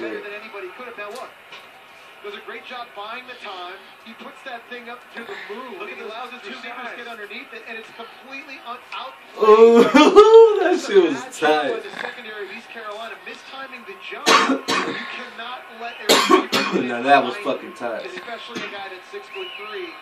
better than anybody could have. Now look, does a great job buying the time. He puts that thing up to the moon. Look at he allows his two receivers get underneath it, and it's completely un- out. Oh, that shit was tight. the secondary of East Carolina, mistiming the jump. you cannot let a Now that was fucking tight. Especially a guy that's six foot three.